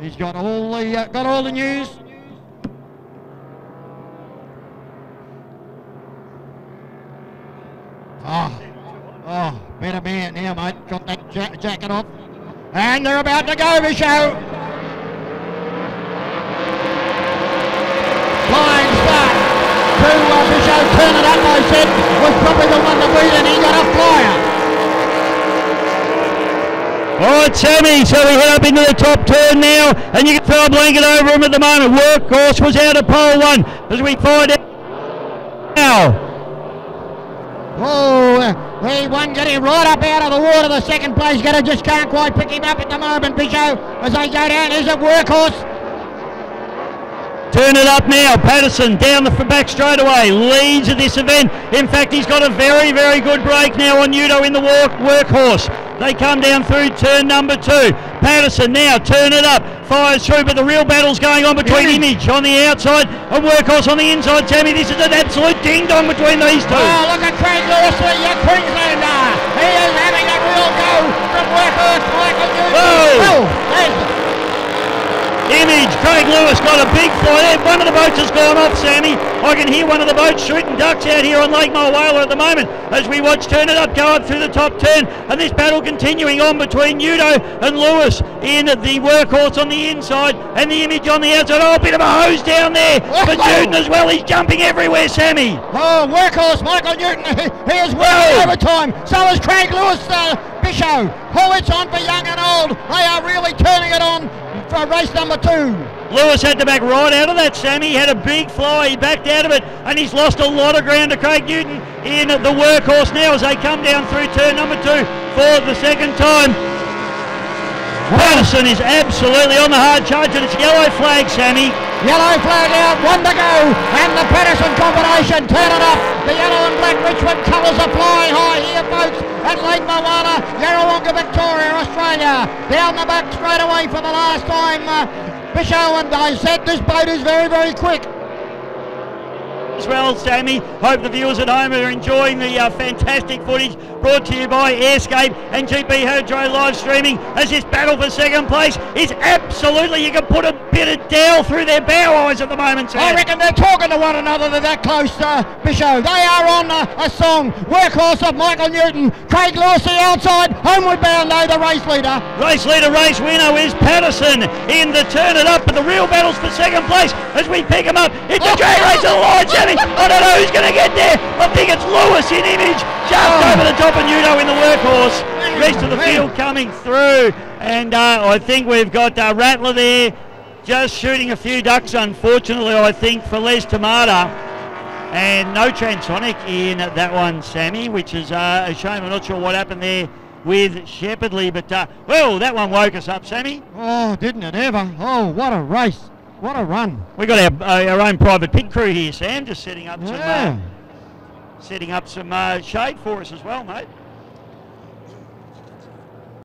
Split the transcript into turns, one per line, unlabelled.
He's got all the uh, got all the news. Oh, oh, better man now, mate. Got that ja jacket off. And they're about to go, Michaud. Flying start to uh, Michaud. Turn it up, I said, was probably the one to beat, and he got a flyer.
All right, Sammy, so we head up into the top turn now, and you can throw a blanket over him at the moment. Workhorse was out of pole one, as we find out now.
Oh, uh, he one getting right up out of the water. The second place getter just can't quite pick him up at the moment, Bichot, as they go down. Is it Workhorse?
Turn it up now. Patterson down the back straight away. Leads at this event. In fact, he's got a very, very good break now on Udo in the walk, workhorse. They come down through turn number two. Patterson now turn it up, fires through, but the real battle's going on between Image on the outside and Workhorse on the inside. Tammy, this is an absolute ding dong between these two.
Oh, look at Craig Lewis, the Queenslander. He is having a real go from Workhorse, Michael Newton.
Whoa.
Oh,
Image, Craig Lewis got a big fly of the boats has gone off, Sammy. I can hear one of the boats shooting ducks out here on Lake Mulwala at the moment as we watch Turn It Up go up through the top turn. And this battle continuing on between Udo and Lewis in the workhorse on the inside and the Image on the outside. Oh, a bit of a hose down there for Newton as well. He's jumping everywhere, Sammy.
Oh, workhorse Michael Newton. He is well overtime. So is Craig Lewis. Uh, Bisho. Oh, it's on for young and old. They are really turning it on for race number two.
Lewis had to back right out of that, Sammy. He had a big fly. He backed out of it, and he's lost a lot of ground to Craig Newton in the workhorse now as they come down through turn number two for the second time. Patterson is absolutely on the hard charge, and it's yellow flag, Sammy.
Yellow flag out, one to go, and the Patterson combination, turn it up. The yellow and black Richmond colours are flying high here, folks, at Lake Mulwala, Yarrawonga, Victoria, Australia. Down the back straight away for the last time. Uh, Bishow and I said this boat is very, very quick
as well, Sammy. Hope the viewers at home are enjoying the uh, fantastic footage brought to you by Airscape and GP Hydro live streaming as this battle for second place is absolutely, you can put a bit of dowel through their bow eyes at the moment.
I reckon they're talking to one another, they're that close, uh, Bisho. They are on uh, a song, Workhorse of Michael Newton, Craig Lawson outside, homeward bound though, the race leader.
Race leader, race winner is Patterson in the turn it up, but the real battle's for second place as we pick him up. It's a drag race of the line, I don't know who's going to get there. I think it's Lewis in image, just oh. over the top of Nuno in the workhorse. Rest of the field coming through, and uh, I think we've got uh, Rattler there, just shooting a few ducks. Unfortunately, I think for Les Tamata. And no transonic in that one, Sammy, which is uh, a shame. I'm not sure what happened there with Shepherdly, but uh, well, that one woke us up, Sammy.
Oh, didn't it ever? Oh, what a race. What a run!
We've got our, uh, our own private pit crew here, Sam, just setting up yeah. some uh, setting up some uh, shade for us as well, mate.